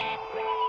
Yes, please.